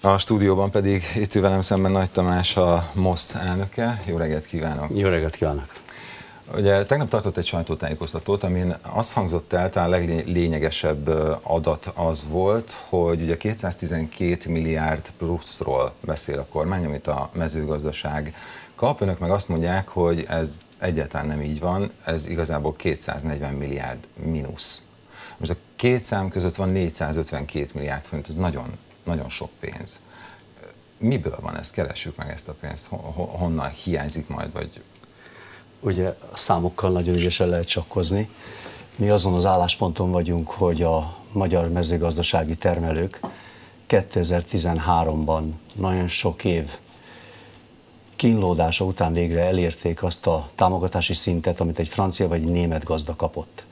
A stúdióban pedig itt ül velem szemben Nagy Tamás, a MOSZ elnöke. Jó reggelt kívánok! Jó reggelt kívánok! Ugye tegnap tartott egy sajtótájékoztatót, amin azt hangzott el, talán a leglényegesebb adat az volt, hogy ugye 212 milliárd pluszról beszél a kormány, amit a mezőgazdaság kap. Önök meg azt mondják, hogy ez egyáltalán nem így van, ez igazából 240 milliárd mínusz. Most a két szám között van 452 milliárd forint, ez nagyon, nagyon sok pénz. Miből van ez? Keressük meg ezt a pénzt. Honnan hiányzik majd, vagy ugye a számokkal nagyon ügyesen lehet csakkozni. Mi azon az állásponton vagyunk, hogy a magyar mezőgazdasági termelők 2013-ban nagyon sok év kínlódása után végre elérték azt a támogatási szintet, amit egy francia vagy német gazda kapott.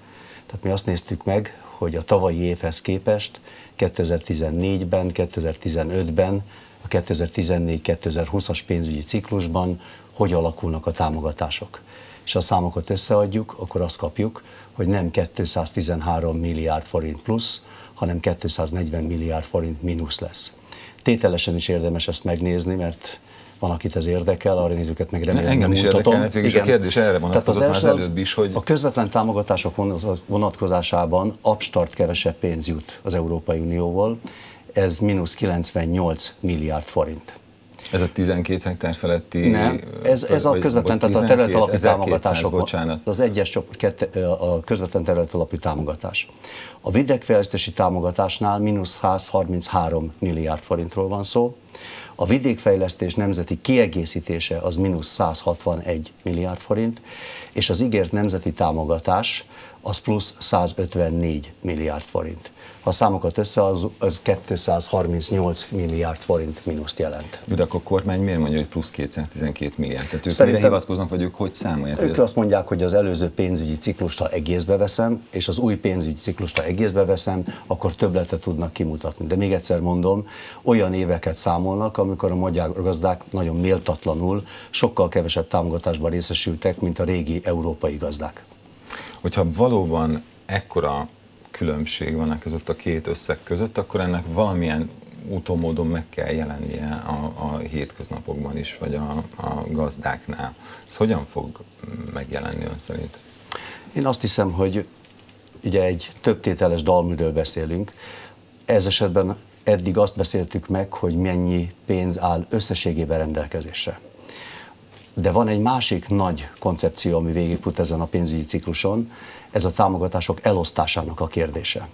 Tehát mi azt néztük meg, hogy a tavalyi évhez képest 2014-ben, 2015-ben, a 2014-2020-as pénzügyi ciklusban hogy alakulnak a támogatások és a számokat összeadjuk, akkor azt kapjuk, hogy nem 213 milliárd forint plusz, hanem 240 milliárd forint mínusz lesz. Tételesen is érdemes ezt megnézni, mert van, akit ez érdekel, arra nézőket meg remélem Engem is érdekel, hát Igen. a kérdés erre vonatkozott az már az előbb is, hogy... A közvetlen támogatások vonatkozásában abstart kevesebb pénz jut az Európai Unióval, ez mínusz 98 milliárd forint. Ez a 12 hektár feletti... Nem, ez, ez a közvetlen, tehát a terület alapú támogatások. Bocsánat. Az egyes csoport, a közvetlen terület alapú támogatás. A vidékfejlesztési támogatásnál mínusz 133 milliárd forintról van szó, a vidékfejlesztés nemzeti kiegészítése az mínusz 161 milliárd forint, és az ígért nemzeti támogatás az plusz 154 milliárd forint. Ha a számokat össze, az, az 238 milliárd forint mínuszt jelent. De akkor a kormány miért mondja, hogy plusz 212 milliárd? Tehát ők Szerintem mire hivatkoznak, vagy ők hogy számolják? Ők azt mondják, hogy az előző pénzügyi ciklust, ha egészbe veszem, és az új pénzügyi ciklust, ha egészbe veszem, akkor többletet tudnak kimutatni. De még egyszer mondom, olyan éveket számolnak, amikor a magyar gazdák nagyon méltatlanul sokkal kevesebb támogatásban részesültek, mint a régi európai gazdák. Hogyha valóban ekkora különbség van között a két összeg között, akkor ennek valamilyen úton, meg kell jelennie a, a hétköznapokban is, vagy a, a gazdáknál. Ez hogyan fog megjelenni ön szerint? Én azt hiszem, hogy ugye egy többtételes dalműről beszélünk. Ez esetben eddig azt beszéltük meg, hogy mennyi pénz áll összességében rendelkezésre. De van egy másik nagy koncepció, ami végigfut ezen a pénzügyi cikluson, ez a támogatások elosztásának a kérdése.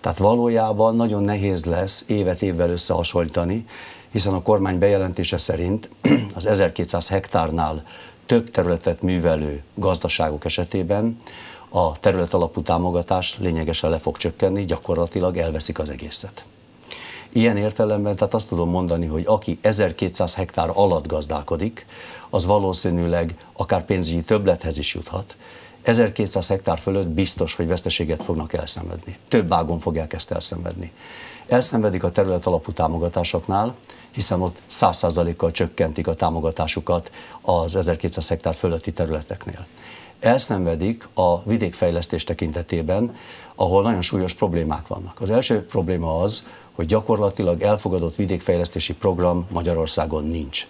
Tehát valójában nagyon nehéz lesz évet évvel összehasonlítani, hiszen a kormány bejelentése szerint az 1200 hektárnál több területet művelő gazdaságok esetében a terület alapú támogatás lényegesen le fog csökkenni, gyakorlatilag elveszik az egészet. Ilyen értelemben tehát azt tudom mondani, hogy aki 1200 hektár alatt gazdálkodik, az valószínűleg akár pénzügyi többlethez is juthat, 1200 hektár fölött biztos, hogy veszteséget fognak elszenvedni. Több ágon fogják ezt elszenvedni. Elszenvedik a terület alapú támogatásoknál, hiszen ott 100%-kal csökkentik a támogatásukat az 1200 hektár fölötti területeknél. Elszenvedik a vidékfejlesztés tekintetében, ahol nagyon súlyos problémák vannak. Az első probléma az, hogy gyakorlatilag elfogadott vidékfejlesztési program Magyarországon nincs.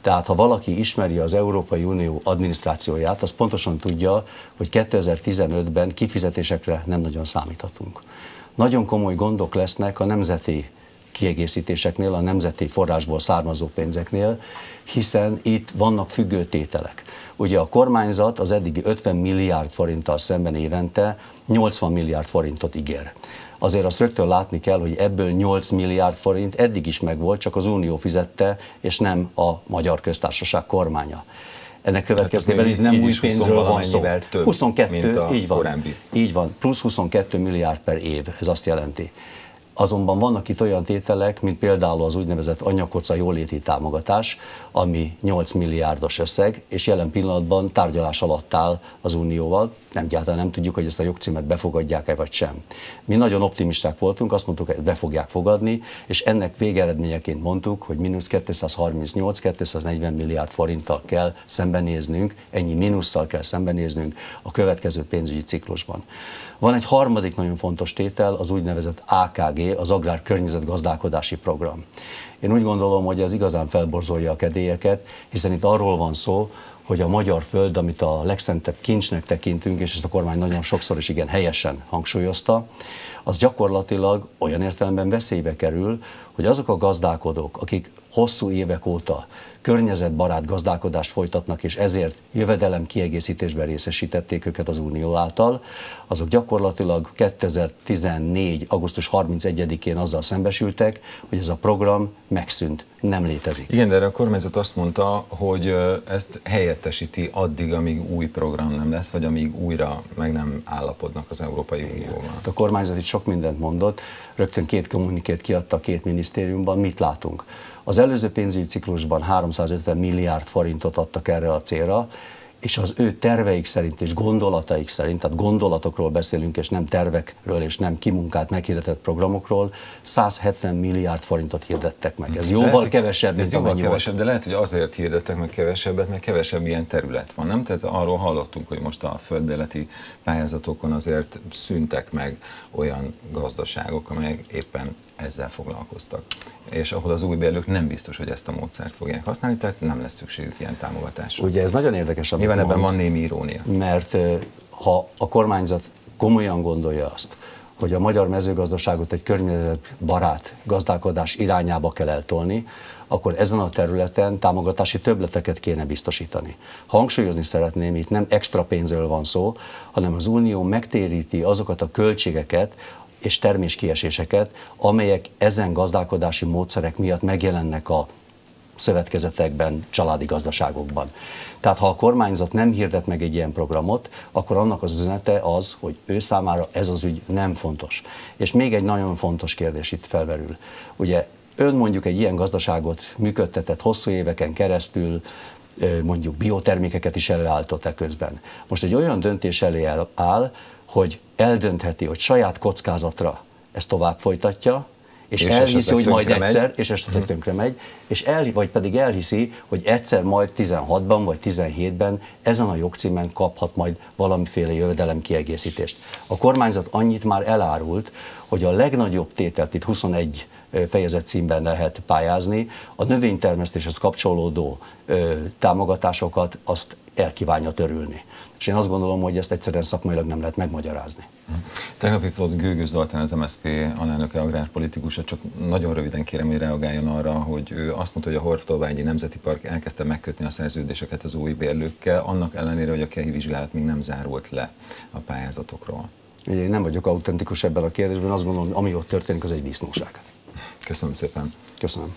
Tehát ha valaki ismeri az Európai Unió adminisztrációját, az pontosan tudja, hogy 2015-ben kifizetésekre nem nagyon számíthatunk. Nagyon komoly gondok lesznek a nemzeti kiegészítéseknél, a nemzeti forrásból származó pénzeknél, hiszen itt vannak függő tételek. Ugye a kormányzat az eddigi 50 milliárd forinttal szemben évente 80 milliárd forintot ígér azért azt rögtön látni kell, hogy ebből 8 milliárd forint eddig is megvolt, csak az Unió fizette, és nem a Magyar Köztársaság kormánya. Ennek következtében hát itt nem új pénzről van szó. Több, 22, így van. Korábbi. Így van, plusz 22 milliárd per év, ez azt jelenti. Azonban vannak itt olyan tételek, mint például az úgynevezett anyakoca jóléti támogatás, ami 8 milliárdos összeg, és jelen pillanatban tárgyalás alatt áll az Unióval. Nem gyáltalán nem tudjuk, hogy ezt a jogcímet befogadják-e vagy sem. Mi nagyon optimisták voltunk, azt mondtuk, hogy be fogják fogadni, és ennek végeredményeként mondtuk, hogy mínusz 238-240 milliárd forinttal kell szembenéznünk, ennyi mínusszal kell szembenéznünk a következő pénzügyi ciklusban. Van egy harmadik nagyon fontos tétel, az úgynevezett AKG, Az Agrár Környezet Gazdálkodási Program. Én úgy gondolom, hogy ez igazán felborzolja a kedélyeket, hiszen itt arról van szó, hogy a magyar föld, amit a legszentebb kincsnek tekintünk, és ezt a kormány nagyon sokszor is igen helyesen hangsúlyozta, az gyakorlatilag olyan értelemben veszélybe kerül, hogy azok a gazdálkodók, akik hosszú évek óta környezetbarát gazdálkodást folytatnak, és ezért jövedelem kiegészítésben részesítették őket az Unió által, azok gyakorlatilag 2014. augusztus 31-én azzal szembesültek, hogy ez a program megszűnt, nem létezik. Igen, de erre a kormányzat azt mondta, hogy ezt helyettesíti addig, amíg új program nem lesz, vagy amíg újra meg nem állapodnak az Európai Unióban. Hát a kormányzat itt sok mindent mondott, rögtön két kommunikét kiadta a két minisztériumban, mit látunk? Az előző pénzügyi ciklusban 350 milliárd forintot adtak erre a célra, és az ő terveik szerint és gondolataik szerint, tehát gondolatokról beszélünk, és nem tervekről, és nem kimunkált, meghirdetett programokról, 170 milliárd forintot hirdettek meg. Ez jóval lehet, kevesebb, mint jóval kevesebb, volt. de lehet, hogy azért hirdettek meg kevesebbet, mert kevesebb ilyen terület van, nem? Tehát arról hallottunk, hogy most a földbéleti pályázatokon azért szüntek meg olyan gazdaságok, amelyek éppen ezzel foglalkoztak. És ahol az új bérlők nem biztos, hogy ezt a módszert fogják használni, tehát nem lesz szükségük ilyen támogatásra. Ugye ez nagyon érdekes, amit Nyilván ebben van némi irónia. Mert ha a kormányzat komolyan gondolja azt, hogy a magyar mezőgazdaságot egy környezetbarát gazdálkodás irányába kell eltolni, akkor ezen a területen támogatási töbleteket kéne biztosítani. Hangsúlyozni szeretném, itt nem extra pénzről van szó, hanem az Unió megtéríti azokat a költségeket, és terméskieséseket, amelyek ezen gazdálkodási módszerek miatt megjelennek a szövetkezetekben, családi gazdaságokban. Tehát ha a kormányzat nem hirdet meg egy ilyen programot, akkor annak az üzenete az, hogy ő számára ez az ügy nem fontos. És még egy nagyon fontos kérdés itt felverül. Ugye ön mondjuk egy ilyen gazdaságot működtetett hosszú éveken keresztül, mondjuk biotermékeket is előálltott e közben. Most egy olyan döntés elé áll, hogy eldöntheti, hogy saját kockázatra ezt tovább folytatja, és, és elhiszi, hogy majd egyszer, megy. és esetleg hmm. tönkre megy, és el, vagy pedig elhiszi, hogy egyszer majd 16-ban vagy 17-ben ezen a jogcímen kaphat majd valamiféle jövedelem kiegészítést. A kormányzat annyit már elárult, hogy a legnagyobb tételt, itt 21 fejezet címben lehet pályázni, a növénytermesztéshez kapcsolódó ö, támogatásokat azt elkívánja törülni. És én azt gondolom, hogy ezt egyszerűen szakmailag nem lehet megmagyarázni. Tegnap itt volt Gőgös Zoltán, az MSZP alelnöke agrárpolitikusa, csak nagyon röviden kérem, hogy reagáljon arra, hogy ő azt mondta, hogy a Hortolványi Nemzeti Park elkezdte megkötni a szerződéseket az új bérlőkkel, annak ellenére, hogy a KEHI vizsgálat még nem zárult le a pályázatokról. Én nem vagyok autentikus ebben a kérdésben, azt gondolom, ami ott történik, az egy disznóság. Köszönöm szépen. Köszönöm.